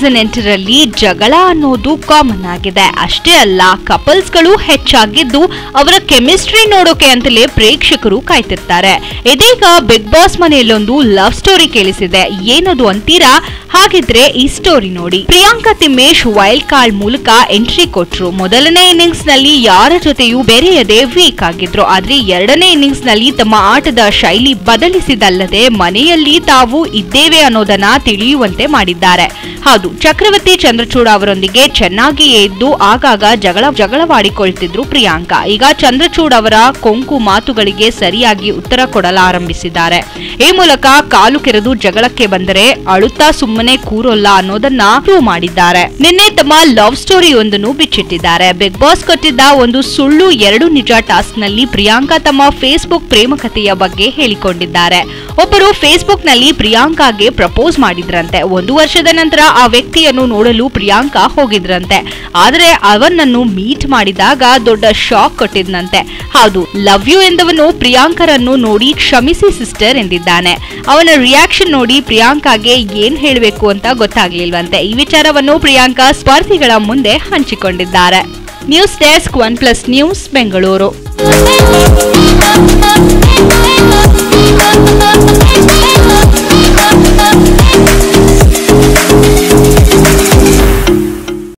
Season ಎಂಟರಲ್ಲಿ ಜಗಳ ಅನ್ನೋದು ಕಾಮನ್ ಆಗಿದೆ. ಅಷ್ಟೇ ಅಲ್ಲ ಕಪಲ್ಸ್ಗಳು ಹೆಚ್ಚಾಗಿದ್ದು ಅವರ ಕೆಮಿಸ್ಟ್ರಿ ನೋಡೋಕೆ ಅಂತಲೇ ಪ್ರೇಕ್ಷಕರು ಕಾಯ್ತಿರ್ತಾರೆ. ಇದೀಗ ಬಿಗ್ ಬಾಸ್ ಮನೆಯಲ್ಲೊಂದು ಲವ್ ಸ್ಟೋರಿ ಕೇಳಿಸಿದೆ. ಏನದು ಅಂತೀರಾ? ಹಾಗಿದ್ರೆ ಈ ಸ್ಟೋರಿ ನೋಡಿ. ಪ್ರಿಯಾಂಕಾ ತಿಮ್ಮೇಶ್ ವೈಲ್ಡ್ ಕಾರ್ಡ್ ಮೂಲಕ ಎಂಟ್ರಿ ಕೊಟ್ರು. ಮೊದಲನೇ ಇನ್ನಿಂಗ್ಸ್ನಲ್ಲಿ ಯಾರ ಜೊತೆಯೂ ಬೆರೆಯದೆ ವೀಕ್ ಆಗಿದ್ರು. ಆದ್ರೆ ಎರಡನೇ ಇನ್ನಿಂಗ್ಸ್ನಲ್ಲಿ ತಮ್ಮ ಆಟದ ಶೈಲಿ ಬದಲಿಸಿದಲ್ಲದೆ ಮನೆಯಲ್ಲಿ ತಾವು ಇದ್ದೇವೆ ಅನ್ನೋದನ್ನ ತಿಳಿಯುವಂತೆ ಮಾಡಿದ್ದಾರೆ. ಹೌದು ಚಕ್ರವರ್ತಿ ಚಂದ್ರಚೂಡ ಅವರೊಂದಿಗೆ ಚೆನ್ನಾಗಿಯೇ ಇದ್ದು ಆಗಾಗ ಜಗಳ ಜಗಳವಾಡಿಕೊಳ್ತಿದ್ರು ಪ್ರಿಯಾಂಕಾ. ಈಗ ಚಂದ್ರಚೂಡ್ ಅವರ ಕೊಂಕು ಮಾತುಗಳಿಗೆ ಸರಿಯಾಗಿ ಉತ್ತರ ಕೊಡಲಾರಂಭಿಸಿದ್ದಾರೆ. ಈ ಮೂಲಕ ಕಾಲು ಕೆರೆದು ಜಗಳಕ್ಕೆ ಬಂದರೆ ಅಳುತ್ತಾ ಸುಮ್ಮನೆ ಕೂರೋಲ್ಲ ಅನ್ನೋದನ್ನ ಪ್ರೂವ್ ಮಾಡಿದ್ದಾರೆ. ನಿನ್ನೆ ತಮ್ಮ ಲವ್ ಸ್ಟೋರಿ ಒಂದನ್ನು ಬಿಚ್ಚಿಟ್ಟಿದ್ದಾರೆ. ಬಿಗ್ ಬಾಸ್ ಕೊಟ್ಟಿದ್ದ ಒಂದು ಸುಳ್ಳು ಎರಡು ನಿಜ ಟಾಸ್ಕ್ನಲ್ಲಿ ಪ್ರಿಯಾಂಕಾ ತಮ್ಮ ಫೇಸ್ಬುಕ್ ಪ್ರೇಮ ಕಥೆಯ ಬಗ್ಗೆ ಹೇಳಿಕೊಂಡಿದ್ದಾರೆ. ಒಬ್ಬರು ಫೇಸ್ಬುಕ್ನಲ್ಲಿ ಪ್ರಿಯಾಂಕಾಗೆ ಪ್ರಪೋಸ್ ಮಾಡಿದ್ರಂತೆ. ಒಂದು ವರ್ಷದ ನಂತರ ಆ ವ್ಯಕ್ತಿಯನ್ನು ನೋಡಲು ಪ್ರಿಯಾಂಕಾ ಹೋಗಿದ್ರಂತೆ. ಆದರೆ ಅವನನ್ನು ಮೀಟ್ ಮಾಡಿದಾಗ ದೊಡ್ಡ ಶಾಕ್ ಕೊಟ್ಟಿದ್ನಂತೆ. ಹೌದು, ಲವ್ ಯು ಎಂದವನು ಪ್ರಿಯಾಂಕರನ್ನು ನೋಡಿ ಕ್ಷಮಿಸಿ ಸಿಸ್ಟರ್ ಎಂದಿದ್ದಾನೆ. ಅವನ ರಿಯಾಕ್ಷನ್ ನೋಡಿ ಪ್ರಿಯಾಂಕಾಗೆ ಏನ್ ಹೇಳಬೇಕು ಅಂತ ಗೊತ್ತಾಗ್ಲಿಲ್ವಂತೆ. ಈ ವಿಚಾರವನ್ನು ಪ್ರಿಯಾಂಕಾ ಸ್ಪರ್ಧಿಗಳ ಮುಂದೆ ಹಂಚಿಕೊಂಡಿದ್ದಾರೆ. News desk one plus news Bengaluru.